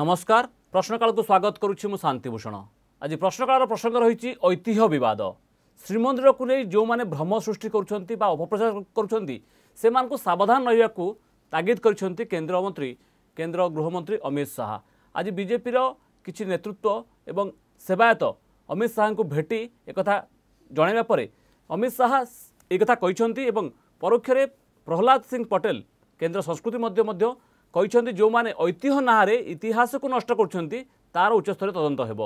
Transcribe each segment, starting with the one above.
নমস্কার প্রশ্নকালকু স্বাগত করুছি মু শান্তিভূষণ আজ প্রশ্নকালর প্রসঙ্গ রয়েছে ঐতিহ্য বিবাদ শ্রীমন্দিরকু নিয়ে যে ভ্রম সৃষ্টি করছেন বা অপপ্রচার করছেন সে সাবধান রহবা তাগিদ করছেন কেন্দ্রমন্ত্রী কেন্দ্র গৃহমন্ত্রী অমিত শাহ আজ বিজেপির কিছু নেতৃত্ব এবং সেবায়ত অমিত শাহু ভেটি একথা জনাইবা পরে অমিত শাহ এই কথা কিন্তু এবং পরোক্ষে প্রহ্লাদ সিং পটেল কেন্দ্র সংস্কৃতি মধ্যে মধ্যে କହିଛନ୍ତି ଯେଉଁମାନେ ଐତିହ୍ୟ ନାଁରେ ଇତିହାସକୁ ନଷ୍ଟ କରୁଛନ୍ତି ତା'ର ଉଚ୍ଚସ୍ତରୀୟ ତଦନ୍ତ ହେବ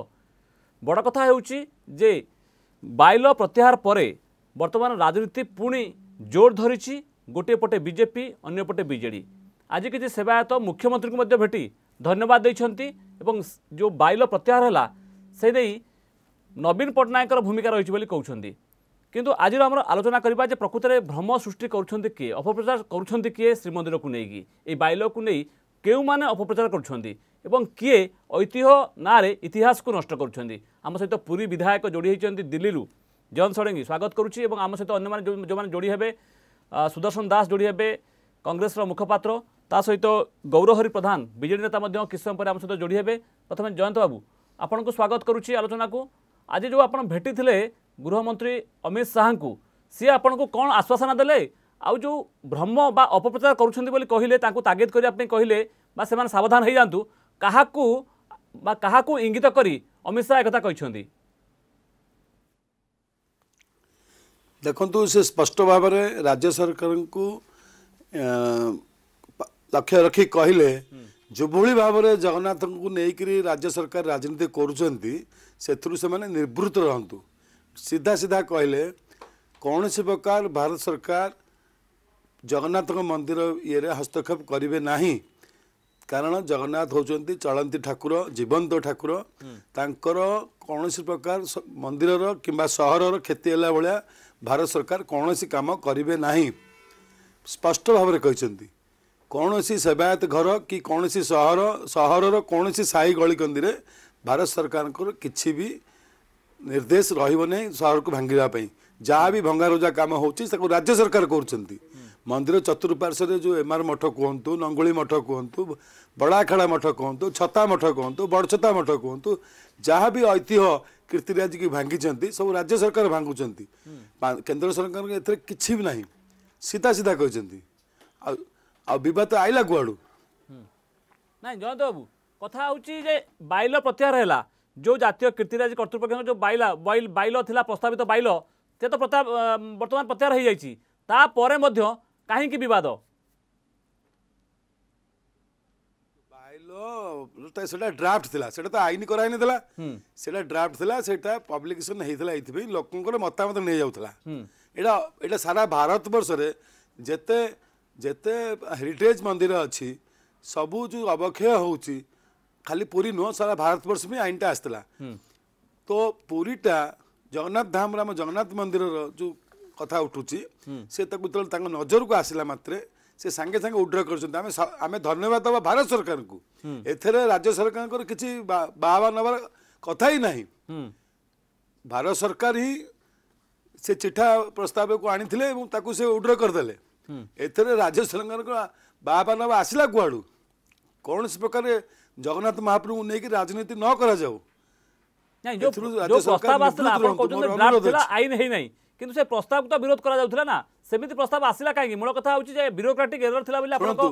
ବଡ଼ କଥା ହେଉଛି ଯେ ବାଇଲ ପ୍ରତ୍ୟାହାର ପରେ ବର୍ତ୍ତମାନ ରାଜନୀତି ପୁଣି ଜୋର ଧରିଛି ଗୋଟିଏ ପଟେ ବିଜେପି ଅନ୍ୟପଟେ ବିଜେଡ଼ି ଆଜି କିଛି ସେବାୟତ ମୁଖ୍ୟମନ୍ତ୍ରୀଙ୍କୁ ମଧ୍ୟ ଭେଟି ଧନ୍ୟବାଦ ଦେଇଛନ୍ତି ଏବଂ ଯେଉଁ ବାଇଲ ପ୍ରତ୍ୟାହାର ହେଲା ସେ ନେଇ ନବୀନ ପଟ୍ଟନାୟକଙ୍କର ଭୂମିକା ରହିଛି ବୋଲି କହୁଛନ୍ତି কিন্তু আজির আমরা আলোচনা করা যে প্রকৃতরে ভ্রম সৃষ্টি করছেন কি অপপ্রচার করছেন কি শ্রীমন্দিরক নেই এই বাইলকু নেই কেউ মানে অপপ্রচার করছেন এবং কি ঐতিহ্য নাঁরে ইতিহাসকে নষ্ট করছেন আমার সহ পুরী বিধায়ক যোড়ি হয়েছেন দিল্লি জয়ন্ত ষড়ঙ্গী স্বাগত করছি এবং আমার সহ অন্য যে যোড়ি হবে সুদর্শন দাস যোড়ি হবে কংগ্রেসর মুখপাত্র তা সহ গৌরহরি প্রধান বিজেডি নেতা কিছু সময় পরে আমার সহ যোড়ি হবে প্রথমে জয়ন্ত বাবু আপনার স্বাগত করুছি আলোচনা আজ যে আপনার ভেটি ଗୃହମନ୍ତ୍ରୀ ଅମିତ ଶାହାଙ୍କୁ ସିଏ ଆପଣଙ୍କୁ କ'ଣ ଆଶ୍ୱାସନା ଦେଲେ ଆଉ ଯେଉଁ ଭ୍ରମ ବା ଅପପ୍ରଚାର କରୁଛନ୍ତି ବୋଲି କହିଲେ ତାଙ୍କୁ ତାଗିଦ କରିବା ପାଇଁ କହିଲେ ବା ସେମାନେ ସାବଧାନ ହୋଇଯାଆନ୍ତୁ କାହାକୁ ବା କାହାକୁ ଇଙ୍ଗିତ କରି ଅମିତ ଶାହ ଏକଥା କହିଛନ୍ତି ଦେଖନ୍ତୁ ସେ ସ୍ପଷ୍ଟ ଭାବରେ ରାଜ୍ୟ ସରକାରଙ୍କୁ ଲକ୍ଷ୍ୟ ରଖି କହିଲେ ଯେଭଳି ଭାବରେ ଜଗନ୍ନାଥଙ୍କୁ ନେଇକରି ରାଜ୍ୟ ସରକାର ରାଜନୀତି କରୁଛନ୍ତି ସେଥିରୁ ସେମାନେ ନିବୃତ୍ତ ରହନ୍ତୁ ସିଧା ସିଧା କହିଲେ କୌଣସି ପ୍ରକାର ଭାରତ ସରକାର ଜଗନ୍ନାଥଙ୍କ ମନ୍ଦିର ଇଏରେ ହସ୍ତକ୍ଷେପ କରିବେ ନାହିଁ କାରଣ ଜଗନ୍ନାଥ ହେଉଛନ୍ତି ଚଳନ୍ତି ଠାକୁର ଜୀବନ୍ତ ଠାକୁର ତାଙ୍କର କୌଣସି ପ୍ରକାର ମନ୍ଦିରର କିମ୍ବା ସହରର କ୍ଷତି ହେଲା ଭଳିଆ ଭାରତ ସରକାର କୌଣସି କାମ କରିବେ ନାହିଁ ସ୍ପଷ୍ଟ ଭାବରେ କହିଛନ୍ତି କୌଣସି ସେବାୟତ ଘର କି କୌଣସି ସହର ସହରର କୌଣସି ସାହି ଗଳିକନ୍ଦିରେ ଭାରତ ସରକାରଙ୍କର କିଛି ବି निर्देश रह भाङ्डै जहाँ भंगा रोजा काम हौ राज्य सरकार कन्दिर चतुपारश्वे जो एमआर मठ कु नंगुली मठ कुन् बडाखेला मठ कु छता मठ बड़छता मठ भी ऐतिह कीर्तिराज की भांगी भाँगिन्छ सबै राज्य सरकार भाँगु केन्द्र सरकार सिधा सिधा बहिला कुरा प्रत्याहार जो जातीय কীর্তিরাজ কর্তৃপক্ষের যে বাইলা বাইল বাইল লা প্রস্তাবিত বাইল সে তো প্রত্যাহ বর্তমান প্রত্যাহার হয়ে যাইছি তাপরে মধ্য কাহিকি বিবাদ সেটা ড্রাফট লা সেটা তো আইন করা হইনলা সেটা ড্রাফট লা সেটা পব্লিকেসন হয়েছিল এইপাই লোকঙ্কর মতামত নিয়ে যাওয়া এটা এটা সারা ভারতবর্ষে যেতে যেতে হেরিটেজ মন্দির অছি সবু যে অবক্ষয় হচ্ছে खाली पुरी नुह सारा भारतवर्ष भी आईनटा आसला तो पुरीटा जगन्नाथ धाम जगन्नाथ मंदिर जो कथा उठुची से नजर को आसला मात्रे से सांगे सांगे उड्र कर आम धन्यवाद दबा भारत सरकार को एथेर राज्य सरकार किसी बाबा नवार कथा ही ना भारत सरकार ही से चिठा प्रस्ताव को आनी से उड्र करदे एथेर राज्य सरकार बाबा नवा आसला कुआड़ कौन प्रकार ଜଗନ୍ନାଥ ମହାପ୍ରଭୁଙ୍କୁ ନେଇକି ରାଜନୀତି ନ କରାଯାଉ ପ୍ରସ୍ତାବ ଆସିଲା ଆପଣ କହୁଛନ୍ତି ଡ୍ରାଫ୍ଟ ଥିଲା ଆଇନ ହେଇନାହିଁ କିନ୍ତୁ ସେ ପ୍ରସ୍ତାବକୁ ତ ବିରୋଧ କରାଯାଉଥିଲା ନା ସେମିତି ପ୍ରସ୍ତାବ ଆସିଲା କାହିଁକି ମୂଳ କଥା ହେଉଛି ଯେ ବ୍ୟୁରୋକ୍ରାଟିକ୍ ଏରର ଥିଲା ବୋଲି ଆପଣଙ୍କ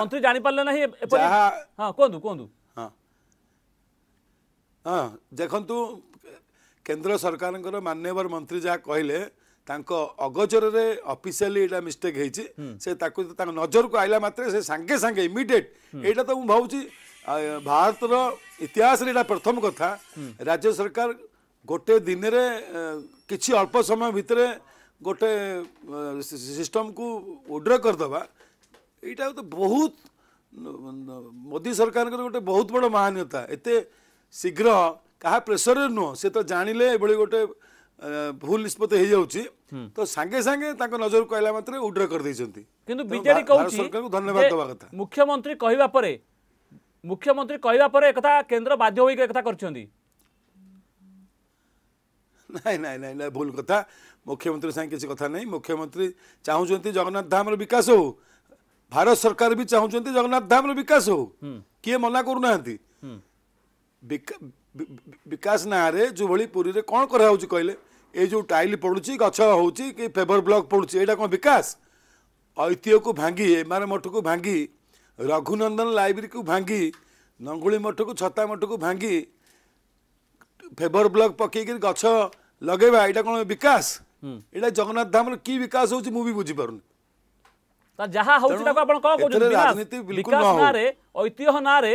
ମନ୍ତ୍ରୀ ଜାଣିପାରିଲେ ନାହିଁ କୁହନ୍ତୁ କୁହନ୍ତୁ ଦେଖନ୍ତୁ କେନ୍ଦ୍ର ସରକାରଙ୍କର ମାନ୍ୟବର ମନ୍ତ୍ରୀ ଯାହା କହିଲେ ତାଙ୍କ ଅଗଚରରେ ଅଫିସିଆଲି ଏଇଟା ମିଷ୍ଟେକ୍ ହେଇଛି ସେ ତାକୁ ତାଙ୍କ ନଜରକୁ ଆଇଲା ମାତ୍ରେ ସେ ସାଙ୍ଗେ ସାଙ୍ଗେ ଇମିଡ଼ିଏଟ୍ ଏଇଟା ତ ମୁଁ ଭାବୁଛି ଭାରତର ଇତିହାସରେ ଏଇଟା ପ୍ରଥମ କଥା ରାଜ୍ୟ ସରକାର ଗୋଟେ ଦିନରେ କିଛି ଅଳ୍ପ ସମୟ ଭିତରେ ଗୋଟେ ସିଷ୍ଟମକୁ ଓଡ୍ର କରିଦେବା ଏଇଟା ତ ବହୁତ ମୋଦି ସରକାରଙ୍କର ଗୋଟେ ବହୁତ ବଡ଼ ମହାନୀୟତା ଏତେ ଶୀଘ୍ର କାହା ପ୍ରେସରରେ ନୁହଁ ସେ ତ ଜାଣିଲେ ଏଭଳି ଗୋଟେ ভুল নিষ্পত্তি হয়ে যাচ্ছে তো সাগে সাগে তাঁর নজর কহিলা মাত্রে উড্র করে দিয়েছেন কিন্তু বিজেডি কৌছি সরকারকে ধন্যবাদ দেওয়া কথা মুখ্যমন্ত্রী কহিবা পরে মুখ্যমন্ত্রী কহিবা পরে একথা কেন্দ্র বাধ্য হয়ে একথা করছেন ନାଇଁ ନାଇଁ ନାଇଁ ନାଇଁ ଭୁଲ କଥା ମୁଖ୍ୟମନ୍ତ୍ରୀ ସାଙ୍ଗେ କିଛି କଥା ନାହିଁ ମୁଖ୍ୟମନ୍ତ୍ରୀ ଚାହୁଁଛନ୍ତି ଜଗନ୍ନାଥ ଧାମର ବିକାଶ ହଉ ଭାରତ ସରକାର ବି ଚାହୁଁଛନ୍ତି ଜଗନ୍ନାଥ ଧାମର ବିକାଶ ହଉ କିଏ ମନା କରୁନାହାନ୍ତି ବିକାଶ ନାଁରେ ଯେଉଁଭଳି ପୁରୀରେ କ'ଣ କରାହେଉଛି କହିଲେ ଏଇ ଯେଉଁ ଟାଇଲ୍ ପଡ଼ୁଛି ଗଛ ହେଉଛି କି ଫେଭର ବ୍ଲକ୍ ପଡ଼ୁଛି ଏଇଟା କ'ଣ ବିକାଶ ଐତିହ୍ୟକୁ ଭାଙ୍ଗି ଏମାର ମଠକୁ ଭାଙ୍ଗି ରଘୁନନ୍ଦନ ଲାଇବ୍ରେରୀକୁ ଭାଙ୍ଗି ନଙ୍ଗୁଳି ମଠକୁ ଛତା ମଠକୁ ଭାଙ୍ଗି ଫେଭର ବ୍ଲକ୍ ପକେଇକିରି ଗଛ ଲଗେଇବା ଏଇଟା କ'ଣ ବିକାଶ ଏଇଟା ଜଗନ୍ନାଥ ଧାମର କି ବିକାଶ ହେଉଛି ମୁଁ ବି ବୁଝିପାରୁନି ଯାହା ହେଉଛି ତାକୁ ଆପଣ କ'ଣ କହୁଛନ୍ତି ଐତିହ୍ୟ ନାଁରେ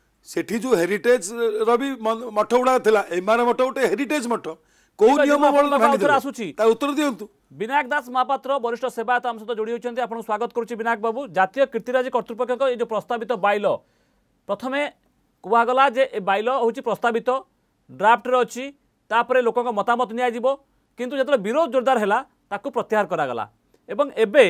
ସେଠି ଯେଉଁ ହେରିଟେଜର ବି ମଠ ଗୁଡ଼ାକ ଥିଲା ଏମାନେ ମଠ ଗୋଟେ ହେରିଟେଜ ମଠ କୋଉ ନିୟମ ଆସୁଛି ତା ଉତ୍ତର ଦିଅନ୍ତୁ ବିନାୟକ ଦାସ ମହାପାତ୍ର ବରିଷ୍ଠ ସେବା ଆମ ସହିତ ଯୋଡ଼ି ହୋଇଛନ୍ତି ଆପଣଙ୍କୁ ସ୍ୱାଗତ କରୁଛି ବିନାୟକ ବାବୁ ଜାତୀୟ କୀର୍ତ୍ତିରାଜି କର୍ତ୍ତୃପକ୍ଷଙ୍କ ଏ ଯେଉଁ ପ୍ରସ୍ତାବିତ ବାଇଲ ପ୍ରଥମେ କୁହାଗଲା ଯେ ଏ ବାଇଲ ହେଉଛି ପ୍ରସ୍ତାବିତ ଡ୍ରାଫ୍ଟରେ ଅଛି ତାପରେ ଲୋକଙ୍କ ମତାମତ ନିଆଯିବ କିନ୍ତୁ ଯେତେବେଳେ ବିରୋଧ ଜୋରଦାର ହେଲା ତାକୁ ପ୍ରତ୍ୟାହାର କରାଗଲା ଏବଂ ଏବେ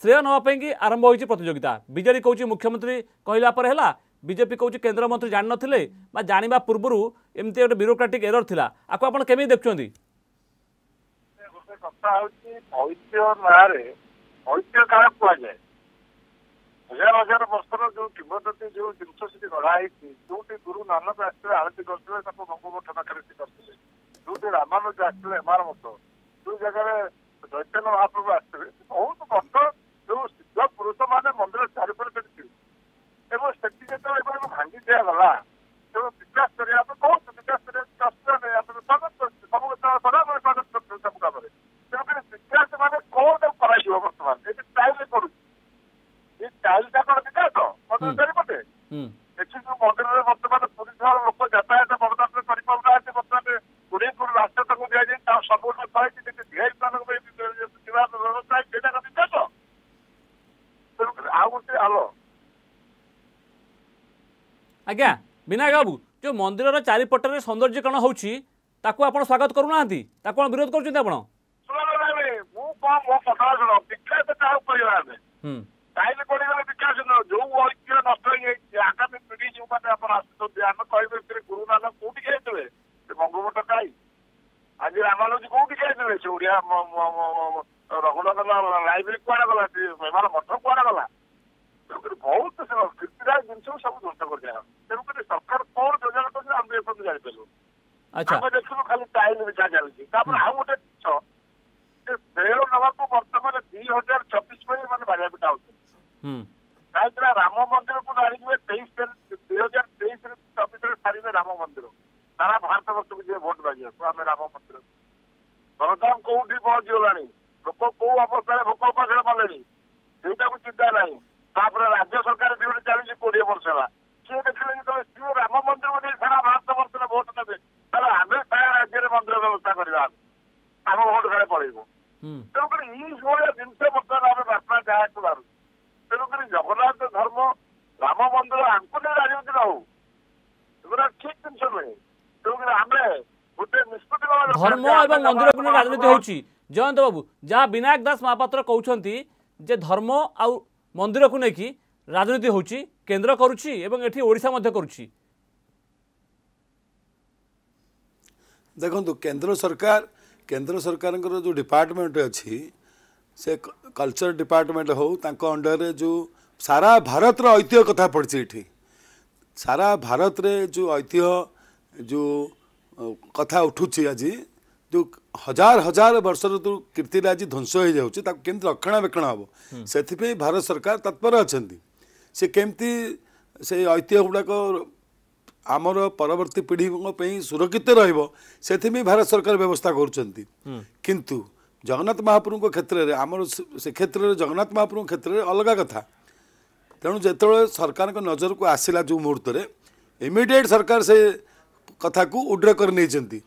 ଶ୍ରେୟ ନେବା ପାଇଁକି ଆରମ୍ଭ ହୋଇଛି ପ୍ରତିଯୋଗିତା ବିଜେଡ଼ି କହୁଛି ମୁଖ୍ୟମନ୍ତ୍ରୀ କହିଲା ପରେ ହେଲା ବିଜେପି କହୁଛି କେନ୍ଦ୍ରମନ୍ତ୍ରୀ ଜାଣିନଥିଲେ ବା ଜାଣିବା ପୂର୍ବରୁ ଏମିତି ଗୋଟେ ବ୍ୟୁରୋକ୍ରାଟିକ୍ ଏରର ଥିଲା ଆକୁ ଆପଣ କେମିତି ଦେଖୁଛନ୍ତି ଗୋଟେ କଥା ହେଉଛି ଐତିହ୍ୟ ନାଁରେ ଐତିହ୍ୟ କାହାକୁ କୁହାଯାଏ ହଜାର ହଜାର ବର୍ଷର ଯୋଉ କିମ୍ବଦନ୍ତୀ ଯୋଉ ଜିନିଷ ସେଠି ଗଢା ହେଇଛି ଯୋଉଠି ଗୁରୁ ନାନକ ଆସିଥିଲେ ଆଳତି କରିଥିଲେ ତାକୁ ବଙ୍ଗମଠ ପାଖରେ ସେ କରିଥିଲେ ଯୋଉଠି ରାମାନୁଜ ଆସିଥିଲେ ଏମାର ମଠ ଯୋଉ ଜାଗାରେ ଚୈତନ୍ୟ ମହାପ୍ରଭୁ ଆସିଥିଲେ ବହୁତ ବର୍ଷ ଯୋଉ ସିଦ୍ଧ ପୁରୁଷ ମାନେ ମନ୍ଦିର ଚାରିପଟେ ସେଠି ଏବଂ ସେଠି ଯେତେବେଳେ ଏମାନଙ୍କୁ ଭାଙ୍ଗି ଦିଆଗଲା ତେଣୁ ବିକାଶ କରିବା ଆମେ କହୁଛୁ ବିକାଶ କରିବା ଆମେ ସ୍ୱାଗତ କରୁଛୁ ସବୁ ସଦାବେଳେ ସ୍ୱାଗତ କରୁଛୁ ସବୁ କାମରେ ତେଣୁକରି ବିକାଶ ମାନେ ତାକୁ କରାଯିବ ବର୍ତ୍ତମାନ ଏଠି ଟାଇଲରେ କରୁଛି ଏ ଟାଇଲଟା କଣ ବିକାଶ ମନ୍ଦିର ଚାରିପଟେ ଏଠି ଯୋଉ ମନ୍ଦିରରେ ବର୍ତ୍ତମାନ ପୁରୀ ସହର ଲୋକ ଯାତାୟାତ કે બિના ગબુ જો મંદિરર ચારી પટરે સુંદરજીકરણ હોઉચી તાકો આપણ સ્વાગત કરુંણાં થી તાકો વિરોધ કરું છું ને આપણ আচ্ছা ಅಂಕುನೇ ರಾಜವಂತ ನಾವು তোমরা ঠিক জিনিস নয় তেমনি আমরা গোটে নিষ্পতি ধর্ম এবং মন্দির পুনঃ রাজনীতি হচ্ছে জয়ন্ত বাবু যা বিনায়ক দাস মহাপাত্র কৌন যে ধর্ম আউ মন্দিরকু নেই রাজনীতি হচ্ছে কেন্দ্র করুছি এবং এটি ওড়িশা মধ্যে করুছি দেখন্তু কেন্দ্র সরকার কেন্দ্র সরকারঙ্কর যে ডিপার্টমেন্ট আছে সে কলচর ডিপার্টমেন্ট হো তাঙ্ক অন্ডরে যে ସାରା ଭାରତର ଐତିହ୍ୟ କଥା ପଡ଼ିଛି ଏଠି ସାରା ଭାରତରେ ଯେଉଁ ଐତିହ୍ୟ ଯେଉଁ କଥା ଉଠୁଛି ଆଜି ଯେଉଁ ହଜାର ହଜାର ବର୍ଷର ଯେଉଁ କୀର୍ତ୍ତିରେ ଆଜି ଧ୍ୱଂସ ହୋଇଯାଉଛି ତାକୁ କେମିତି ରକ୍ଷଣାବେକ୍ଷଣ ହେବ ସେଥିପାଇଁ ଭାରତ ସରକାର ତତ୍ପର ଅଛନ୍ତି ସେ କେମିତି ସେ ଐତିହ୍ୟ ଗୁଡ଼ାକ ଆମର ପରବର୍ତ୍ତୀ ପିଢ଼ିଙ୍କ ପାଇଁ ସୁରକ୍ଷିତ ରହିବ ସେଥିପାଇଁ ଭାରତ ସରକାର ବ୍ୟବସ୍ଥା କରୁଛନ୍ତି କିନ୍ତୁ ଜଗନ୍ନାଥ ମହାପ୍ରଭୁଙ୍କ କ୍ଷେତ୍ରରେ ଆମର ସେ କ୍ଷେତ୍ରରେ ଜଗନ୍ନାଥ ମହାପ୍ରଭୁଙ୍କ କ୍ଷେତ୍ରରେ ଅଲଗା କଥା ତେଣୁ ଯେତେବେଳେ ସରକାରଙ୍କ ନଜରକୁ ଆସିଲା ଯେଉଁ ମୁହୂର୍ତ୍ତରେ ଇମିଡ଼ିଏଟ୍ ସରକାର ସେ କଥାକୁ ଉଡ୍ର କରିନେଇଛନ୍ତି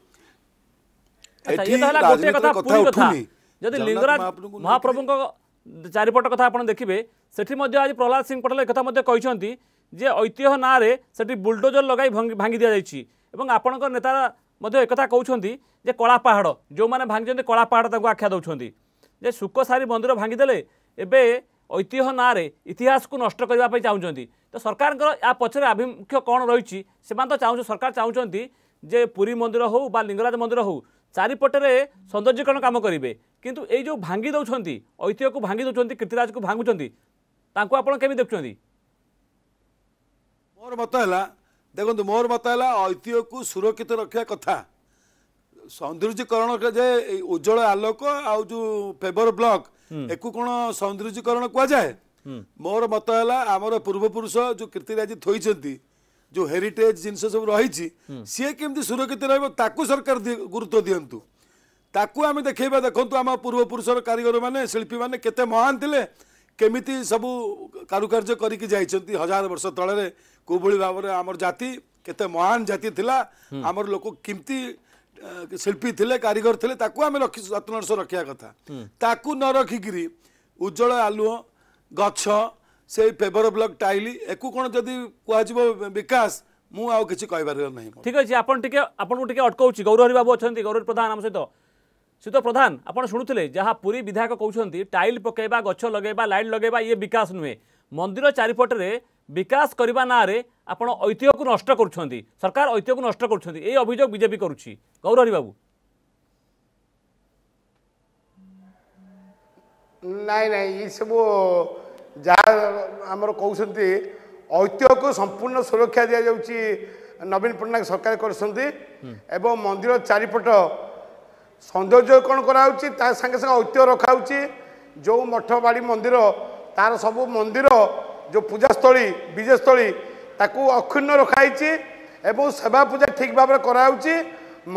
ଏଠି ରାଜନୀତିର କଥା ଉଠୁନି ଯଦି ଲିଙ୍ଗରାଜ ମହାପ୍ରଭୁଙ୍କ ଚାରିପଟ କଥା ଆପଣ ଦେଖିବେ ସେଠି ମଧ୍ୟ ଆଜି ପ୍ରହ୍ଲାଦ ସିଂ ପଟେଲ ଏକଥା ମଧ୍ୟ କହିଛନ୍ତି ଯେ ଐତିହ୍ୟ ନାଁରେ ସେଠି ବୁଲଡୋଜର ଲଗାଇ ଭାଙ୍ଗି ଦିଆଯାଇଛି ଏବଂ ଆପଣଙ୍କ ନେତା ମଧ୍ୟ ଏକଥା କହୁଛନ୍ତି ଯେ କଳାପାହାଡ଼ ଯେଉଁମାନେ ଭାଙ୍ଗିଛନ୍ତି କଳାପାହାଡ଼ ତାଙ୍କୁ ଆଖ୍ୟା ଦେଉଛନ୍ତି ଯେ ଶୁକସାରି ମନ୍ଦିର ଭାଙ୍ଗିଦେଲେ ଏବେ ଐତିହ୍ୟ ନାଁରେ ଇତିହାସକୁ ନଷ୍ଟ କରିବା ପାଇଁ ଚାହୁଁଛନ୍ତି ତ ସରକାରଙ୍କର ୟା ପଛରେ ଆଭିମୁଖ୍ୟ କ'ଣ ରହିଛି ସେମାନେ ତ ଚାହୁଁଛନ୍ତି ସରକାର ଚାହୁଁଛନ୍ତି ଯେ ପୁରୀ ମନ୍ଦିର ହେଉ ବା ଲିଙ୍ଗରାଜ ମନ୍ଦିର ହେଉ ଚାରିପଟରେ ସୌନ୍ଦର୍ଯ୍ୟକରଣ କାମ କରିବେ କିନ୍ତୁ ଏଇ ଯେଉଁ ଭାଙ୍ଗି ଦେଉଛନ୍ତି ଐତିହ୍ୟକୁ ଭାଙ୍ଗି ଦେଉଛନ୍ତି କୀର୍ତ୍ତିରାଜକୁ ଭାଙ୍ଗୁଛନ୍ତି ତାଙ୍କୁ ଆପଣ କେମିତି ଦେଖୁଛନ୍ତି ମୋର ମତ ହେଲା ଦେଖନ୍ତୁ ମୋର ମତ ହେଲା ଐତିହ୍ୟକୁ ସୁରକ୍ଷିତ ରଖିବା କଥା ସୌନ୍ଦର୍ଯ୍ୟକରଣ ଯେ ଉଜ୍ଜଳ ଆଲୋକ ଆଉ ଯେଉଁ ପେବର ବ୍ଲକ୍ ଏକୁ କ'ଣ ସୌନ୍ଦର୍ଯ୍ୟକରଣ କୁହାଯାଏ ମୋର ମତ ହେଲା ଆମର ପୂର୍ବପୁରୁଷ ଯେଉଁ କୀର୍ତ୍ତିରାଜି ଥୋଇଛନ୍ତି ଯେଉଁ ହେରିଟେଜ୍ ଜିନିଷ ସବୁ ରହିଛି ସିଏ କେମିତି ସୁରକ୍ଷିତ ରହିବ ତାକୁ ସରକାର ଗୁରୁତ୍ୱ ଦିଅନ୍ତୁ ତାକୁ ଆମେ ଦେଖେଇବା ଦେଖନ୍ତୁ ଆମ ପୂର୍ବପୁରୁଷର କାରିଗରମାନେ ଶିଳ୍ପୀମାନେ କେତେ ମହାନ ଥିଲେ କେମିତି ସବୁ କାରୁକାର୍ଯ୍ୟ କରିକି ଯାଇଛନ୍ତି ହଜାର ବର୍ଷ ତଳରେ କୋଉଭଳି ଭାବରେ ଆମର ଜାତି କେତେ ମହାନ ଜାତି ଥିଲା ଆମର ଲୋକ କେମିତି ଶିଳ୍ପୀ ଥିଲେ କାରିଗର ଥିଲେ ତାକୁ ଆମେ ରଖି ଯତ୍ନର ସହ ରଖିବା କଥା ତାକୁ ନ ରଖିକିରି ଉଜ୍ଜଳ ଆଲୁଅ ଗଛ ସେଇ ପେବର ବ୍ଲକ୍ ଟାଇଲି ଏକୁ କ'ଣ ଯଦି କୁହାଯିବ ବିକାଶ ମୁଁ ଆଉ କିଛି କହିପାରିବାର ନାହିଁ ଠିକ୍ ଅଛି ଆପଣ ଟିକେ ଆପଣଙ୍କୁ ଟିକେ ଅଟକାଉଛି ଗୌରହରି ବାବୁ ଅଛନ୍ତି ଗୌରହରି ପ୍ରଧାନ ଆମ ସହିତ ଶ୍ରୀତ ପ୍ରଧାନ ଆପଣ ଶୁଣୁଥିଲେ ଯାହା ପୁରୀ ବିଧାୟକ କହୁଛନ୍ତି ଟାଇଲ୍ ପକାଇବା ଗଛ ଲଗାଇବା ଲାଇଟ୍ ଲଗାଇବା ଇଏ ବିକାଶ ନୁହେଁ ମନ୍ଦିର ଚାରିପଟରେ ବିକାଶ କରିବା ନାଁରେ ଆପଣ ଐତିହ୍ୟକୁ ନଷ୍ଟ କରୁଛନ୍ତି ସରକାର ଐତିହ୍ୟକୁ ନଷ୍ଟ କରୁଛନ୍ତି ଏହି ଅଭିଯୋଗ ବିଜେପି କରୁଛି ଗୌରହରି ବାବୁ ନାଇଁ ନାଇଁ ଏସବୁ ଯାହା ଆମର କହୁଛନ୍ତି ଐତିହ୍ୟକୁ ସମ୍ପୂର୍ଣ୍ଣ ସୁରକ୍ଷା ଦିଆଯାଉଛି ନବୀନ ପଟ୍ଟନାୟକ ସରକାର କରୁଛନ୍ତି ଏବଂ ମନ୍ଦିର ଚାରିପଟ ସୌନ୍ଦର୍ଯ୍ୟକରଣ କରାହେଉଛି ତା ସାଙ୍ଗେ ସାଙ୍ଗେ ଐତିହ୍ୟ ରଖାହେଉଛି ଯେଉଁ ମଠ ବାଡ଼ି ମନ୍ଦିର ତାର ସବୁ ମନ୍ଦିର ଯେଉଁ ପୂଜାସ୍ଥଳୀ ବିଜେସ୍ଥଳୀ ତାକୁ ଅକ୍ଷୁଣ୍ଣ ରଖାଯାଇଛି ଏବଂ ସେବା ପୂଜା ଠିକ୍ ଭାବରେ କରାହେଉଛି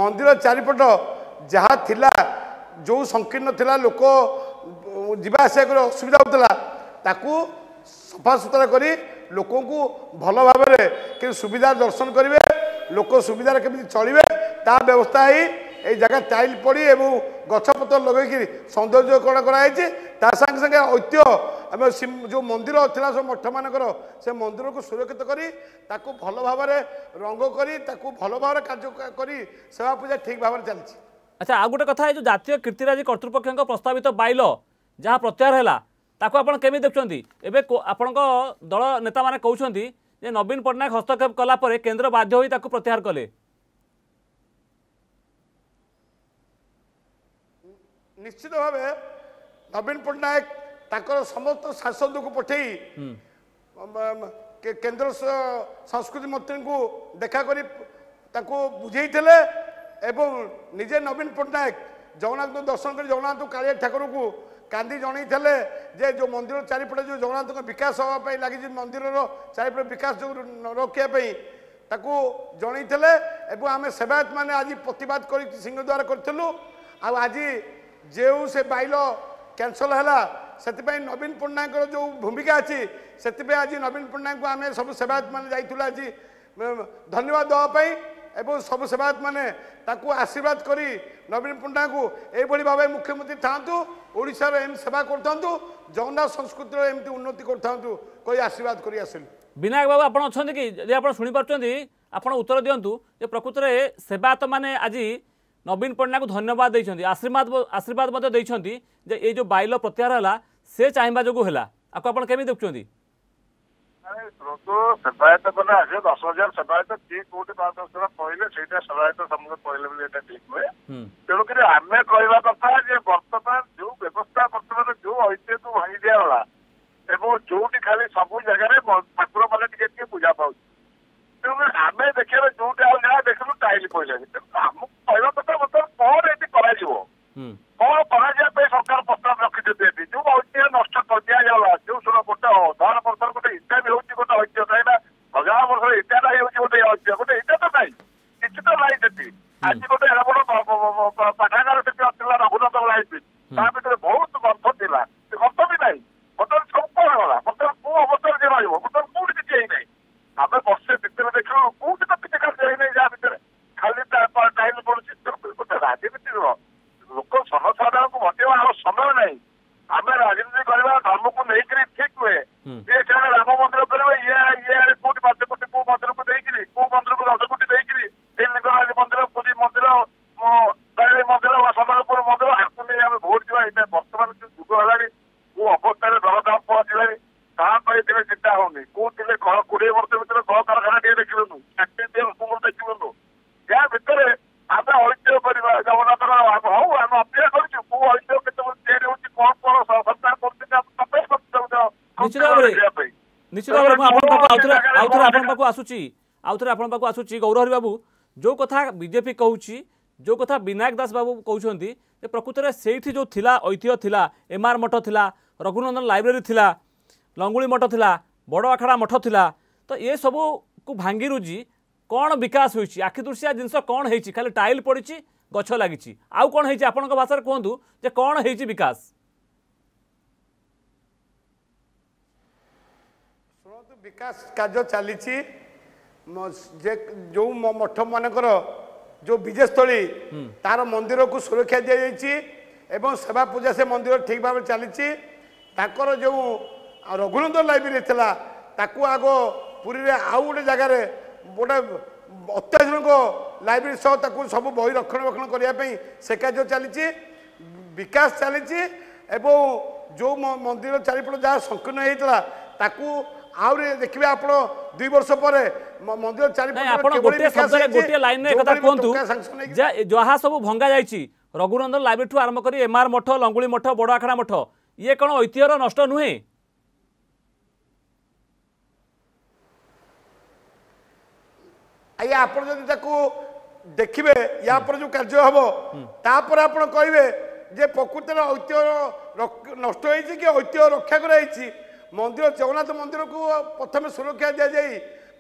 ମନ୍ଦିର ଚାରିପଟ ଯାହା ଥିଲା ଯେଉଁ ସଂକୀର୍ଣ୍ଣ ଥିଲା ଲୋକ ଯିବା ଆସିବା କରି ଅସୁବିଧା ହେଉଥିଲା ତାକୁ ସଫାସୁତୁରା କରି ଲୋକଙ୍କୁ ଭଲ ଭାବରେ କେମିତି ସୁବିଧା ଦର୍ଶନ କରିବେ ଲୋକ ସୁବିଧାରେ କେମିତି ଚଳିବେ ତା ବ୍ୟବସ୍ଥା ହେଇ এই জায়গা টাইল পড়ি এবং গছপত্র লগাইকি সৌন্দর্যকরণ করা হয়েছে তা সাংে সাংে ঐতিহ্য আমি যে মন্দির লা সব মঠ মানকর সে মন্দিরকে সুরক্ষিত করে তাকে ভালো ভাবে রঙ করে তাকে ভালো ভাবে কার্য করে সেবা পূজা ঠিক ভাবে চালছে আচ্ছা আউ গোটে কথা এই যে জাতীয় কীর্তিরাজ কর্তৃপক্ষ প্রস্তাবিত বাইল যা প্রত্যাহার হল তাকে আপনার কেমি দেখছেন এবে আপনার দল নেতা মানে কৌন যে নবীন পট্টনাক হস্তক্ষেপ কলাপরে কেন্দ্র বাধ্য হয়ে তাকে প্রত্যাহার কলে ନିଶ୍ଚିତ ଭାବେ ନବୀନ ପଟ୍ଟନାୟକ ତାଙ୍କର ସମସ୍ତ ସାଂସଦଙ୍କୁ ପଠେଇ କେନ୍ଦ୍ର ସଂସ୍କୃତି ମନ୍ତ୍ରୀଙ୍କୁ ଦେଖା କରି ତାଙ୍କୁ ବୁଝେଇଥିଲେ ଏବଂ ନିଜେ ନବୀନ ପଟ୍ଟନାୟକ ଜଗନ୍ନାଥଙ୍କୁ ଦର୍ଶନ କରି ଜଗନ୍ନାଥ କାଳିଆ ଠାକୁରଙ୍କୁ କାନ୍ଦି ଜଣେଇଥିଲେ ଯେ ଯେଉଁ ମନ୍ଦିର ଚାରିପଟେ ଯେଉଁ ଜଗନ୍ନାଥଙ୍କ ବିକାଶ ହେବା ପାଇଁ ଲାଗିଛି ମନ୍ଦିରର ଚାରିପଟେ ବିକାଶ ଯେଉଁ ରଖିବା ପାଇଁ ତାକୁ ଜଣେଇଥିଲେ ଏବଂ ଆମେ ସେବାୟତମାନେ ଆଜି ପ୍ରତିବାଦ କରି ସିଂହଦ୍ୱାର କରିଥିଲୁ ଆଉ ଆଜି ଯେଉଁ ସେ ବାଇଲ କ୍ୟାନସଲ୍ ହେଲା ସେଥିପାଇଁ ନବୀନ ପଟ୍ଟନାୟକର ଯେଉଁ ଭୂମିକା ଅଛି ସେଥିପାଇଁ ଆଜି ନବୀନ ପଟ୍ଟନାୟକଙ୍କୁ ଆମେ ସବୁ ସେବାୟତମାନେ ଯାଇଥିଲୁ ଆଜି ଧନ୍ୟବାଦ ଦେବା ପାଇଁ ଏବଂ ସବୁ ସେବାୟତମାନେ ତାକୁ ଆଶୀର୍ବାଦ କରି ନବୀନ ପଟ୍ଟନାୟକଙ୍କୁ ଏଇଭଳି ଭାବେ ମୁଖ୍ୟମନ୍ତ୍ରୀ ଥାଆନ୍ତୁ ଓଡ଼ିଶାର ଏମିତି ସେବା କରିଥାନ୍ତୁ ଜଗନ୍ନାଥ ସଂସ୍କୃତିର ଏମିତି ଉନ୍ନତି କରିଥାନ୍ତୁ କହି ଆଶୀର୍ବାଦ କରି ଆସିଲୁ ବିନାୟକ ବାବୁ ଆପଣ ଅଛନ୍ତି କି ଯଦି ଆପଣ ଶୁଣିପାରୁଛନ୍ତି ଆପଣ ଉତ୍ତର ଦିଅନ୍ତୁ ଯେ ପ୍ରକୃତରେ ସେବାୟତମାନେ ଆଜି ନବୀନ ପଟ୍ଟନାୟକଙ୍କୁ ଧନ୍ୟବାଦ ଦେଇଛନ୍ତି ଆଶୀର୍ବାଦ ଆଶୀର୍ବାଦ ମଧ୍ୟ ଦେଇଛନ୍ତି ଯେ ଏଇ ଯେଉଁ ବାଇଲ ପ୍ରତ୍ୟାହାର ହେଲା ସେ ଚାହିଁବା ଯୋଗୁଁ ହେଲା ଆକୁ ଆପଣ କେମିତି ଦେଖୁଛନ୍ତି ଶୁଣନ୍ତୁ ସେବାୟତ କଲେ ଆଗେ ଦଶ ହଜାର ସେବାୟତ କିଏ କୋଉଠି ପାଞ୍ଚ ଦଶ କହିଲେ ସେଇଟା ସେବାୟତ ସମସ୍ତେ କହିଲେ ବୋଲି ଏଇଟା ଠିକ ହୁଏ ତେଣୁକରି ଆମେ କହିବା କଥା ଯେ ବର୍ତ୍ତମାନ ଯୋଉ ବ୍ୟବସ୍ଥା ବର୍ତ୍ତମାନ ଯୋଉ ଐତିହ୍ୟକୁ ଭାଙ୍ଗି ଦିଆଗଲା ଏବଂ ଯୋଉଠି ଖାଲି ସବୁ ଜାଗାରେ ଠାକୁର ମାନେ ଟିକେ ଟିକେ ପୂଜା ପାଉଛି ଆମେ ଦେଖିବା ଯୋଉଟା ଆଉ ଯାହା ଦେଖିଲୁ ଟାଇଲ ପଇଲା ଆମକୁ କହିବା କଥା ବର୍ତ୍ତମାନ କଣ ଏଠି କରାଯିବ କଣ କରାଯିବା ପାଇଁ ସରକାର ପ୍ରସ୍ତାବ ରଖିଛନ୍ତି ଏଠି ଯୋଉ ଐତିହ୍ୟ ନଷ୍ଟ କରିଦିଆଗଲା ଯୋଉ ଶୁଣ ଗୋଟେ ଧର ବର୍ତ୍ତମାନ ଗୋଟେ ଇଟା ବି ହଉଛି ଗୋଟେ ଐତିହ୍ୟ କାହିଁକିନା ହଜାର ବର୍ଷର ଇଟାଟା ହେଉଛି ଗୋଟେ ଐତିହ୍ୟ ଗୋଟେ ଇଟା ତ ନାହିଁ କିଛି ତ ନାହିଁ ସେଠି ଆଜି ଗୋଟେ ଆମର ପାଠାଗାର ସେଠି ଥିଲା ରଘୁନାଥ ଲାଇଫ ତା ଭିତରେ ବହୁତ ଗର୍ଭ ଥିଲା ସେ ବି ନାହିଁ ବର୍ତ୍ତମାନ ସବୁ କଣ ହେଲା ବର୍ତ୍ତମାନ କୋଉ ଅବସ୍ଥାରେ ଯେ ରହିବ ବର୍ତ୍ତମାନ କୋଉଠି କିଛି ହେଇନାହିଁ ଆମେ ବର୍ଷେ ଭିତରେ ଦେଖିଲୁ କୋଉଠି ତ କିଛି କାର୍ଯ୍ୟ ହେଇନାହିଁ ଯାହା ଭିତରେ ଖାଲି ଟାଇମ୍ ପଡୁଛି ଗୋଟେ ରାଜନୀତି ନୁହଁ ଲୋକ ଜନସାଧାରଣଙ୍କୁ ଭଟେଇବା ଆଉ ସମୟ ନାହିଁ ଆମେ ରାଜନୀତି କରିବା ଧର୍ମକୁ ନେଇକିରି ଠିକ ନୁହେଁ ଯେ ସେମାନେ ରାମ ମନ୍ଦିର କରିବେ ଇଏ ଇଏ ଆଡ଼େ କୋଉଠି ପାଞ୍ଚ କୋଟି କୋଉ ମନ୍ଦିରକୁ ଦେଇକିରି କୋଉ ମନ୍ଦିରକୁ ଦଶ କୋଟି ଦେଇକିରି ତିନି ଲିଙ୍ଗରାଜ ମନ୍ଦିର ପୁରୀ ମନ୍ଦିର ତାରିଣୀ ମନ୍ଦିର ବା ସମ୍ବଲପୁର ମନ୍ଦିର ଆକୁ ନେଇ ଆମେ ଭୋଟ ଯିବା ଏଇଟା ବର୍ତ୍ତମାନ ଯୋଉ ଯୁଗ ହେଲାଣି କୋଉ ଅବସ୍ଥାରେ ଦରଦାମ ପହଞ୍ଚିଲାଣି ତା ପାଇଁ ତେବେ ଚିନ୍ତା ହଉନି କୋଉ ଥିଲେ କୋଡିଏ ବର୍ଷ ନିଶ୍ଚିତ ଭାବରେ ମୁଁ ଆପଣଙ୍କ ପାଖକୁ ଆଉଥରେ ଆଉଥରେ ଆପଣଙ୍କ ପାଖକୁ ଆସୁଛି ଆଉଥରେ ଆପଣଙ୍କ ପାଖକୁ ଆସୁଛି ଗୌରହରି ବାବୁ ଯେଉଁ କଥା ବିଜେପି କହୁଛି ଯେଉଁ କଥା ବିନାୟକ ଦାସ ବାବୁ କହୁଛନ୍ତି ଯେ ପ୍ରକୃତରେ ସେଇଠି ଯେଉଁ ଥିଲା ଐତିହ୍ୟ ଥିଲା ଏମ୍ ଆର୍ ମଠ ଥିଲା ରଘୁନନ୍ଦନ ଲାଇବ୍ରେରୀ ଥିଲା ଲଙ୍ଗୁଳି ମଠ ଥିଲା ବଡ଼ ଆଖଡ଼ା ମଠ ଥିଲା ତ ଏସବୁକୁ ଭାଙ୍ଗିରୁଜି କ'ଣ ବିକାଶ ହୋଇଛି ଆଖିଦୃଶିଆ ଜିନିଷ କ'ଣ ହେଇଛି ଖାଲି ଟାଇଲ୍ ପଡ଼ିଛି ଗଛ ଲାଗିଛି ଆଉ କ'ଣ ହେଇଛି ଆପଣଙ୍କ ଭାଷାରେ କୁହନ୍ତୁ ଯେ କ'ଣ ହେଇଛି ବିକାଶ ବିକାଶ କାର୍ଯ୍ୟ ଚାଲିଛି ଯେ ଯେଉଁ ମଠମାନଙ୍କର ଯେଉଁ ବିଜେସ୍ଥଳୀ ତାର ମନ୍ଦିରକୁ ସୁରକ୍ଷା ଦିଆଯାଇଛି ଏବଂ ସେବା ପୂଜା ସେ ମନ୍ଦିର ଠିକ୍ ଭାବରେ ଚାଲିଛି ତାଙ୍କର ଯେଉଁ ରଘୁନନ୍ଦ ଲାଇବ୍ରେରୀ ଥିଲା ତାକୁ ଆଗ ପୁରୀରେ ଆଉ ଗୋଟେ ଜାଗାରେ ଗୋଟେ ଅତ୍ୟାଧୁନିକ ଲାଇବ୍ରେରୀ ସହ ତାକୁ ସବୁ ବହି ରକ୍ଷଣାବେକ୍ଷଣ କରିବା ପାଇଁ ସେ କାର୍ଯ୍ୟ ଚାଲିଛି ବିକାଶ ଚାଲିଛି ଏବଂ ଯେଉଁ ମନ୍ଦିର ଚାରିପଟ ଯାହା ସଂକୀର୍ଣ୍ଣ ହୋଇଥିଲା ତାକୁ ଆହୁରି ଦେଖିବେ ଆପଣ ଦୁଇ ବର୍ଷ ପରେ ମନ୍ଦିର ଚାରିପଟେ ଗୋଟିଏ ଲାଇନରେ କଥା କୁହନ୍ତୁ ଯାହା ସବୁ ଭଙ୍ଗା ଯାଇଛି ରଘୁନନ୍ଦନ ଲାଇବ୍ରେରୀ ଠୁ ଆରମ୍ଭ କରି ଏମ୍ଆର୍ ମଠ ଲଙ୍ଗୁଳି ମଠ ବଡ଼ ଆଖଡ଼ା ମଠ ଇଏ କ'ଣ ଐତିହ୍ୟର ନଷ୍ଟ ନୁହେଁ ଆଜ୍ଞା ଆପଣ ଯଦି ତାକୁ ଦେଖିବେ ୟା ପରେ ଯେଉଁ କାର୍ଯ୍ୟ ହେବ ତାପରେ ଆପଣ କହିବେ ଯେ ପ୍ରକୃତରେ ଐତିହ୍ୟ ନଷ୍ଟ ହେଇଛି କି ଐତିହ୍ୟ ରକ୍ଷା କରାଯାଇଛି ମନ୍ଦିର ଜଗନ୍ନାଥ ମନ୍ଦିରକୁ ପ୍ରଥମେ ସୁରକ୍ଷା ଦିଆଯାଇ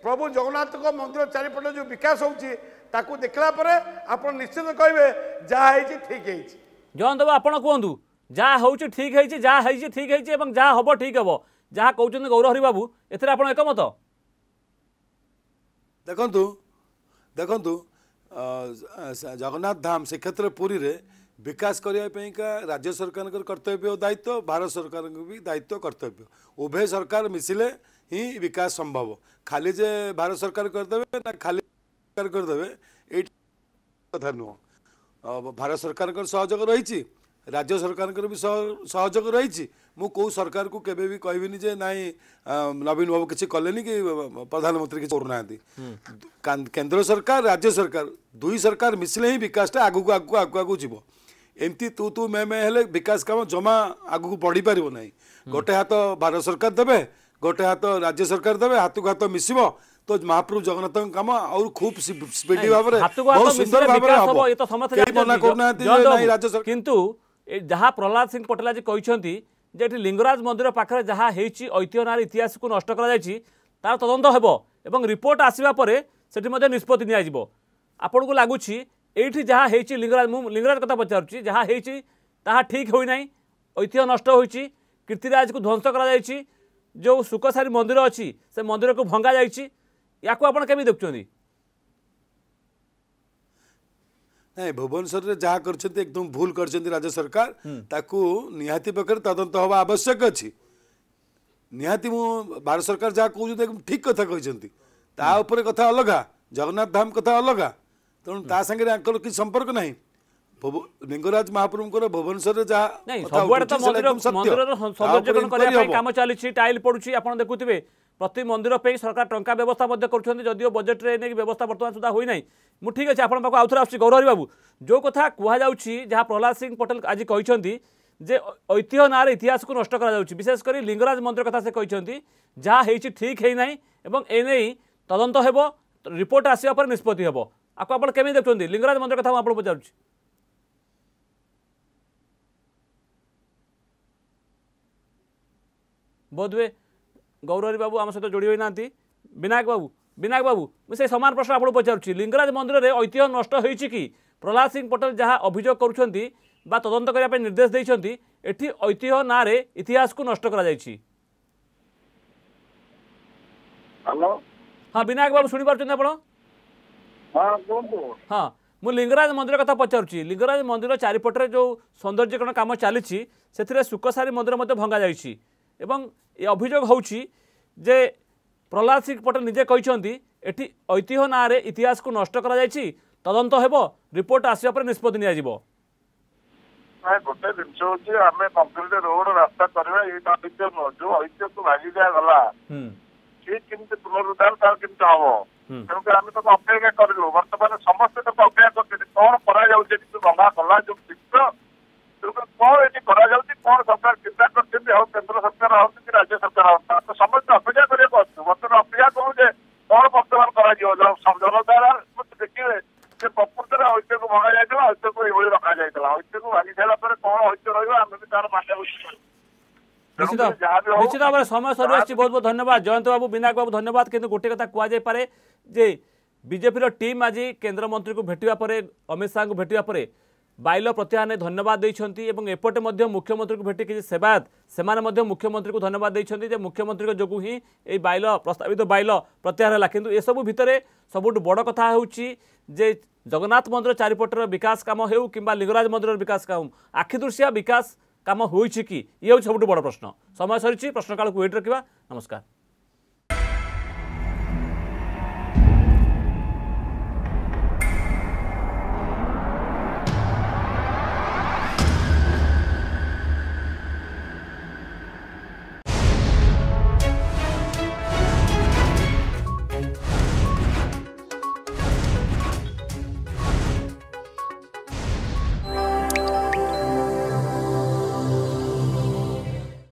ପ୍ରଭୁ ଜଗନ୍ନାଥଙ୍କ ମନ୍ଦିର ଚାରିପଟେ ଯେଉଁ ବିକାଶ ହେଉଛି ତାକୁ ଦେଖିଲା ପରେ ଆପଣ ନିଶ୍ଚିତ କହିବେ ଯାହା ହେଇଛି ଠିକ୍ ହେଇଛି ଜୟନ୍ତ ବାବୁ ଆପଣ କୁହନ୍ତୁ ଯାହା ହେଉଛି ଠିକ୍ ହେଇଛି ଯାହା ହେଇଛି ଠିକ୍ ହେଇଛି ଏବଂ ଯାହା ହେବ ଠିକ୍ ହେବ ଯାହା କହୁଛନ୍ତି ଗୌର ହରି ବାବୁ ଏଥିରେ ଆପଣ ଏକମତ ଦେଖନ୍ତୁ ଦେଖନ୍ତୁ ଜଗନ୍ନାଥ ଧାମ ଶ୍ରୀକ୍ଷେତ୍ର ପୁରୀରେ विकास करने राज्य सरकार कर्तव्य दायित्व भारत सरकार भी दायित्व कर्तव्य उभय सरकार मिसले ही विकास संभव खाली जे भारत सरकार करदे ना खाली सरकार करदे ये कथा नुह भारत सरकार रही राज्य सरकार भी सहयोग रही मु सरकार को केवे भी कहबिनी ना नवीन बाबू किसी कले कि प्रधानमंत्री किसी करूना केन्द्र सरकार राज्य सरकार दुई सरकार मिसले ही विकासटा आगे आगू आगू आगू जीव ଏମିତି ତୁ ତୁ ମେ ମେ ହେଲେ ବିକାଶ କାମ ଜମା ଆଗକୁ ବଢ଼ିପାରିବ ନାହିଁ ଗୋଟେ ହାତ ଭାରତ ସରକାର ଦେବେ ଗୋଟେ ହାତ ରାଜ୍ୟ ସରକାର ଦେବେ ହାତକୁ ହାତ ମିଶିବ ତ ମହାପ୍ରଭୁ ଜଗନ୍ନାଥଙ୍କ କାମ ଆଉ ଖୁବ ସ୍ପିଡି ଭାବରେ ବହୁତ ସୁନ୍ଦର ଭାବରେ ହବ କେହି ରାଜ୍ୟ ସରକାର କିନ୍ତୁ ଯାହା ପ୍ରହ୍ଲାଦ ସିଂ ପଟେଲ ଆଜି କହିଛନ୍ତି ଯେ ଏଠି ଲିଙ୍ଗରାଜ ମନ୍ଦିର ପାଖରେ ଯାହା ହେଇଛି ଐତିହ୍ୟ ନାଁରେ ଇତିହାସକୁ ନଷ୍ଟ କରାଯାଇଛି ତାର ତଦନ୍ତ ହେବ ଏବଂ ରିପୋର୍ଟ ଆସିବା ପରେ ସେଠି ମଧ୍ୟ ନିଷ୍ପତ୍ତି ନିଆଯିବ ଆପଣଙ୍କୁ ଲାଗୁଛି ଏଇଠି ଯାହା ହେଇଛି ଲିଙ୍ଗରାଜ ମୁଁ ଲିଙ୍ଗରାଜ କଥା ପଚାରୁଛି ଯାହା ହେଇଛି ତାହା ଠିକ୍ ହୋଇନାହିଁ ଐତିହ୍ୟ ନଷ୍ଟ ହୋଇଛି କୀର୍ତ୍ତିରାଜକୁ ଧ୍ୱଂସ କରାଯାଇଛି ଯେଉଁ ସୁକସାରୀ ମନ୍ଦିର ଅଛି ସେ ମନ୍ଦିରକୁ ଭଙ୍ଗାଯାଇଛି ୟାକୁ ଆପଣ କେମିତି ଦେଖୁଛନ୍ତି ନାଇଁ ଭୁବନେଶ୍ୱରରେ ଯାହା କରିଛନ୍ତି ଏକଦମ ଭୁଲ କରିଛନ୍ତି ରାଜ୍ୟ ସରକାର ତାକୁ ନିହାତି ପକ୍ଷରେ ତଦନ୍ତ ହେବା ଆବଶ୍ୟକ ଅଛି ନିହାତି ମୁଁ ଭାରତ ସରକାର ଯାହା କହୁଛନ୍ତି ଠିକ୍ କଥା କହିଛନ୍ତି ତା ଉପରେ କଥା ଅଲଗା ଜଗନ୍ନାଥ ଧାମ କଥା ଅଲଗା ତେଣୁ ତା ସାଙ୍ଗରେ ଆଙ୍କର କିଛି ସମ୍ପର୍କ ନାହିଁ ଲିଙ୍ଗରାଜ ମହାପ୍ରଭୁଙ୍କର ଭୁବନେଶ୍ୱରରେ ଯାହା ନାଇଁ ସବୁଆଡ଼େ ତ ମନ୍ଦିର ମନ୍ଦିରର ସୌନ୍ଦର୍ଯ୍ୟକରଣ କରିବା ପାଇଁ କାମ ଚାଲିଛି ଟାଇଲ୍ ପଡ଼ୁଛି ଆପଣ ଦେଖୁଥିବେ ପ୍ରତି ମନ୍ଦିର ପାଇଁ ସରକାର ଟଙ୍କା ବ୍ୟବସ୍ଥା ମଧ୍ୟ କରୁଛନ୍ତି ଯଦିଓ ବଜେଟ୍ରେ ଏ ନେଇକି ବ୍ୟବସ୍ଥା ବର୍ତ୍ତମାନ ସୁଦ୍ଧା ହୋଇନାହିଁ ମୁଁ ଠିକ୍ ଅଛି ଆପଣଙ୍କ ପାଖକୁ ଆଉଥରେ ଆସୁଛି ଗୌରହରି ବାବୁ ଯେଉଁ କଥା କୁହାଯାଉଛି ଯାହା ପ୍ରହ୍ଲାଦ ସିଂ ପଟେଲ ଆଜି କହିଛନ୍ତି ଯେ ଐତିହ୍ୟ ନାଁରେ ଇତିହାସକୁ ନଷ୍ଟ କରାଯାଉଛି ବିଶେଷ କରି ଲିଙ୍ଗରାଜ ମନ୍ଦିର କଥା ସେ କହିଛନ୍ତି ଯାହା ହେଇଛି ଠିକ୍ ହେଇନାହିଁ ଏବଂ ଏ ନେଇ ତଦନ୍ତ ହେବ ରିପୋର୍ଟ ଆସିବା ପରେ ନିଷ୍ପତ୍ତି ହେବ ଆକୁ ଆପଣ କେମିତି ଦେଖୁଛନ୍ତି ଲିଙ୍ଗରାଜ ମନ୍ଦିର କଥା ମୁଁ ଆପଣଙ୍କୁ ପଚାରୁଛି ବୋଧହୁଏ ଗୌରହରି ବାବୁ ଆମ ସହିତ ଯୋଡ଼ି ହୋଇନାହାନ୍ତି ବିନାୟକ ବାବୁ ବିନାୟକ ବାବୁ ମୁଁ ସେ ସମାନ ପ୍ରଶ୍ନ ଆପଣଙ୍କୁ ପଚାରୁଛି ଲିଙ୍ଗରାଜ ମନ୍ଦିରରେ ଐତିହ୍ୟ ନଷ୍ଟ ହୋଇଛି କି ପ୍ରହଲାଦ ସିଂ ପଟେଲ ଯାହା ଅଭିଯୋଗ କରୁଛନ୍ତି ବା ତଦନ୍ତ କରିବା ପାଇଁ ନିର୍ଦ୍ଦେଶ ଦେଇଛନ୍ତି ଏଠି ଐତିହ୍ୟ ନାଁରେ ଇତିହାସକୁ ନଷ୍ଟ କରାଯାଇଛି ହଁ ବିନାୟକ ବାବୁ ଶୁଣିପାରୁଛନ୍ତି ଆପଣ ହଁ ମୁଁ ଲିଙ୍ଗରାଜ ମନ୍ଦିର କଥା ପଚାରୁଛି ଲିଙ୍ଗରାଜ ମନ୍ଦିର ଚାରିପଟରେ ଯେଉଁ ସୌନ୍ଦର୍ଯ୍ୟକରଣ କାମ ଚାଲିଛି ସେଥିରେ ଶୁକସାରି ମନ୍ଦିର ମଧ୍ୟ ଭଙ୍ଗାଯାଇଛି ଏବଂ ଏ ଅଭିଯୋଗ ହେଉଛି ଯେ ପ୍ରହ୍ଲାଦ ସିଂ ପଟେଲ ନିଜେ କହିଛନ୍ତି ଏଠି ଐତିହ୍ୟ ନାଁରେ ଇତିହାସକୁ ନଷ୍ଟ କରାଯାଇଛି ତଦନ୍ତ ହେବ ରିପୋର୍ଟ ଆସିବା ପରେ ନିଷ୍ପତ୍ତି ନିଆଯିବ ଗୋଟେ ଜିନିଷ ହେଉଛି ଆମେ କଂକ୍ରିଟ ରୋଡ ରାସ୍ତା କରିବା ଏଇଟା ଯୋଉ ଐତିହ୍ୟକୁ ଭାଙ୍ଗି ଦିଆଗଲା ସେ କେମିତି ପୁନରୁଦ୍ଧାର ତାର କେମିତି ହବ ତେଣୁକରି ଆମେ ତାକୁ ଅପେକ୍ଷା କରିଲୁ ବର୍ତ୍ତମାନ ସମସ୍ତେ ତାକୁ ଅପେକ୍ଷା କରିଛନ୍ତି କଣ କରାଯାଉଛି କିନ୍ତୁ ଗଙ୍ଗା କଲା ଯୋଉ ভাবে সময় সরি আসছে বহু বহু ধন্যবাদ জয়ন্ত বাবু বিনায়ক বাবু ধন্যবাদ কিন্তু গোটে কথা কুযাই পারে যে বিজেপির টিম আজ কেন্দ্রমন্ত্রী ভেটা পরে অমিত শাহ ভেটা পরে বাইল প্রত্যাহানে ধন্যবাদ দিয়েছেন এবং এপটে মুখ্যমন্ত্রী ভেটি কিছু সেবায়ত সে মুখ্যমন্ত্রী ধন্যবাদ দিয়েছেন যে মুখ্যমন্ত্রী যোগ হি এই বাইল প্রস্তাবিত বাইল প্রত্যাহার হল কিন্তু এসবু ভিতরে সবুঠ বড় কথা হচ্ছে যে জগন্নাথ মন্দির চারিপটর বিকাশ কাম হেউ কিংবা লিঙ্গরাজ মন্দিরের বিকাশ কাম আখিদৃশিয়া বিকাশ কাম হয়েছে কি ইয়ে হচ্ছে সবুঠ বড় প্রশ্ন সময় সরিছি প্রশ্নকালকে ওয়েট রাখবা নমস্কার